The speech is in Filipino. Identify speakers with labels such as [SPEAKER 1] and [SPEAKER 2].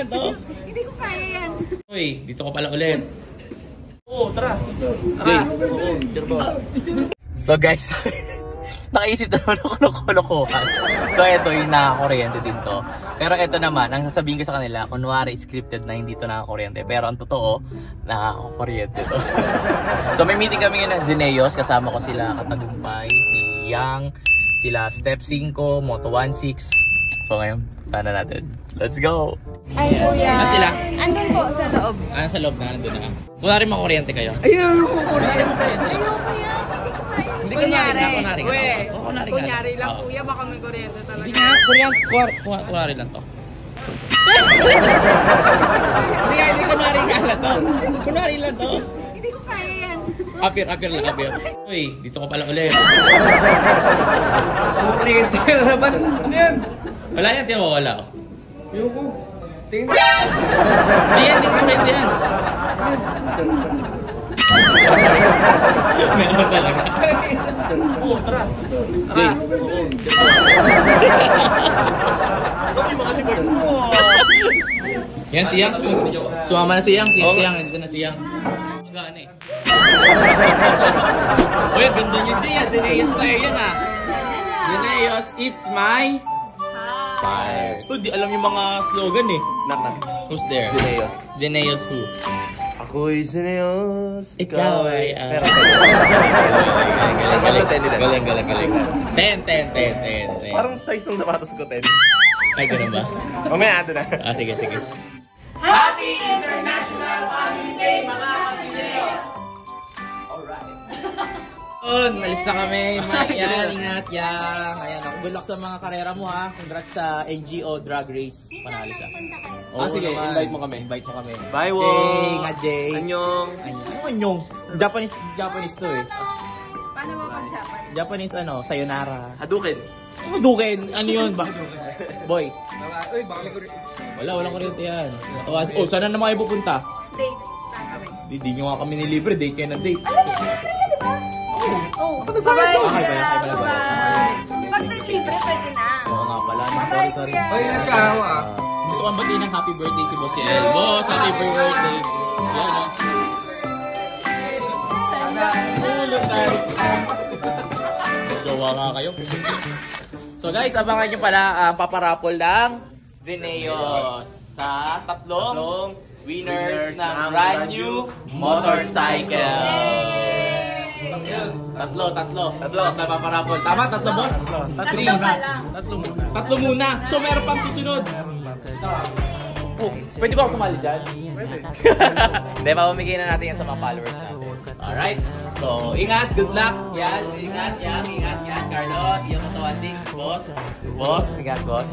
[SPEAKER 1] lang to.
[SPEAKER 2] Hindi ko kaya yan.
[SPEAKER 1] Uy, dito ka pala ulit. Oo, tara.
[SPEAKER 3] Jay.
[SPEAKER 1] Oo.
[SPEAKER 3] So guys, nakaisip naman ako ng kolokohan. So eto, yung nakakuryente din to. Pero eto naman, ang sasabihin ko sa kanila, kunwari scripted na hindi to nakakuryente. Pero ang totoo, nakakakuryente to. so may meeting kami ngayon ng Zineos, kasama ko sila Katagumpay, si Yang, sila Step 5, Moto 16. So ngayon, tana natin. Let's go!
[SPEAKER 2] Ay, kuya.
[SPEAKER 1] Ah, sila?
[SPEAKER 2] Andun po sa loob.
[SPEAKER 1] Ah, sa loob na, nandun na. Kunwari makuryente kayo.
[SPEAKER 2] Ayun, kuya. Hindi ko
[SPEAKER 1] kunwari na, kunwari ka.
[SPEAKER 4] We,
[SPEAKER 1] Oo, kunwari ka.
[SPEAKER 4] kunyari lang kuya, baka may kuryente talaga.
[SPEAKER 1] Hindi nga, kunwari, kunwari, lang to. Hindi nga, hindi kunwari nga lang to. Kunwari lang to.
[SPEAKER 2] Hindi ko kaya yan.
[SPEAKER 1] Appear, appear lang, appear. Uy, dito ka pala ulit.
[SPEAKER 4] Kuryente na naman. Ano yan?
[SPEAKER 1] Wala yan, tiyan mo, wala. oh.
[SPEAKER 4] Ayoko. Tingin
[SPEAKER 1] Hindi yan, hindi kurente yan. Meron talaga. Oo, tara.
[SPEAKER 3] Jay.
[SPEAKER 1] Yan si Yang. Sumama na si Yang. Si, si Yang, nandito na si Yang. Magana eh. Uy, ang ganda niyo din yan. Zineos tayo yan ah. Zineos, it's my... Fire. So, di alam yung mga slogan eh.
[SPEAKER 3] Knock knock.
[SPEAKER 1] Who's there?
[SPEAKER 3] Zineos.
[SPEAKER 1] Zineos who?
[SPEAKER 3] Ako'y Zineos.
[SPEAKER 1] Ikaw ay, ah.
[SPEAKER 3] Pero,
[SPEAKER 1] Galing, galing,
[SPEAKER 3] Ten, ten.
[SPEAKER 1] galing, galing, galing. Ten, ten, ten, ten, ten.
[SPEAKER 3] Parang size ng sapatos ko, 10.
[SPEAKER 1] Ay, ganun ba?
[SPEAKER 3] Mamaya, ito na.
[SPEAKER 1] Ah, sige, sige. Oh, nalis na kami. Yan, ingat yan. Ayan, ako good luck sa mga karera mo ha. Congrats sa NGO Drag Race. Panalo ka.
[SPEAKER 3] Ah, sige,
[SPEAKER 1] naman.
[SPEAKER 3] invite mo kami.
[SPEAKER 1] Invite mo kami.
[SPEAKER 3] Bye, Wo.
[SPEAKER 1] Jay, nga Jay.
[SPEAKER 3] Anyong.
[SPEAKER 1] Anyong. Anyong? Japanese, Japanese to eh.
[SPEAKER 2] Paano mo pag-Japan?
[SPEAKER 1] Japanese ano, sayonara.
[SPEAKER 3] Hadukin.
[SPEAKER 1] Ano dukin? Ano yun ba? Boy,
[SPEAKER 4] Uy, baka may kuryente.
[SPEAKER 1] wala, walang kuryente yan. Tawas- Oh, sana naman kayo pupunta?
[SPEAKER 2] Date. Saan kami?
[SPEAKER 1] Di, di nyo nga kami nilibre, date kayo ng date.
[SPEAKER 2] Alam mo, libre ka, di ba? Bye-bye,
[SPEAKER 1] yan?
[SPEAKER 2] kuya.
[SPEAKER 1] Okay ba yan?
[SPEAKER 2] Bye-bye. Pag libre, pwede na.
[SPEAKER 1] Oo nga pala.
[SPEAKER 2] Bye-bye,
[SPEAKER 1] Sorry, sorry.
[SPEAKER 2] kuya.
[SPEAKER 4] Uy, nagkahawa.
[SPEAKER 1] Ah, gusto kong batiin ng happy birthday si Boss El. Boss, happy birthday. Yan, ah. Tulog tayo. Jowa nga kayo. So guys, abangan nyo pala ang paparapol ng Zineos sa tatlong, winners, ng brand new motorcycle. Tatlo, tatlo. Tatlo. Tatlo paparapol. Tama, tatlo boss? Tatlo
[SPEAKER 2] Tatlo
[SPEAKER 1] muna.
[SPEAKER 2] pa lang.
[SPEAKER 1] Tatlo muna. Tatlo muna. So meron pang susunod. Oh, pwede ba ako sumali dyan? Pwede. Hindi, papamigay na natin yan sa mga followers natin. Alright. So, ingat. Good luck. Yan. Ingat. Yan. Ingat. Yan. Carlo. Yung 216. Boss. Boss. Ingat, boss.